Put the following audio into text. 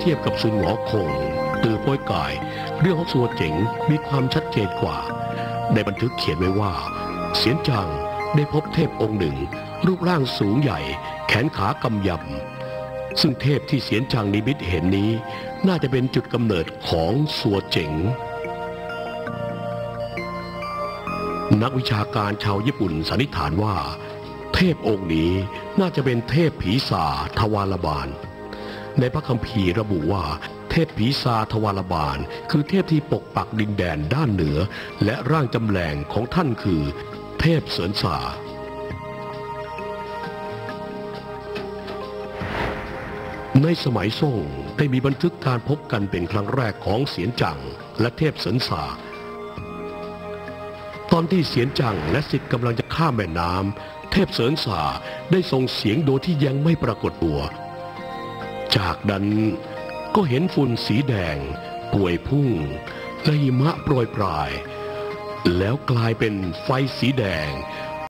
เทียบกับซุนหงอคงตือป้ยกาย เรื่องของสัวเจ๋งมีความชัดเจนกว่า ในบันทึกเขียนไว้ว่า เสียนจางได้พบเทพองค์หนึ่ง รูปร่างสูงใหญ่ แขนขากำยำ ซึ่งเทพที่เสียนจางนิมิตเห็นนี้ น่าจะเป็นจุดกำเนิดของสัวเจ๋ง นักวิชาการชาวญี่ปุ่นสันนิษฐานว่า เทพองค์นี้น่าจะเป็นเทพผีสาทวารบาล ในพระคัมภีร์ระบุว่า เทพผีสาทวารบาล คือเทพที่ปกปักดินแดนด้านเหนือ และร่างจำแรงของท่านคือ เทพเสริญสาในสมัยซ่งได้มีบันทึกการพบกันเป็นครั้งแรกของเสียนจังและเทพเสริญสา ตอนที่เสียนจังและสิทธิ์กำลังจะข้ามแม่น้ำเทพเสริญสาได้ส่งเสียงโดยที่ยังไม่ปรากฏตัว จากนั้นก็เห็นฝุ่นสีแดงป่วยพุ่งและหิมะโปรยปลาย แล้วกลายเป็นไฟสีแดง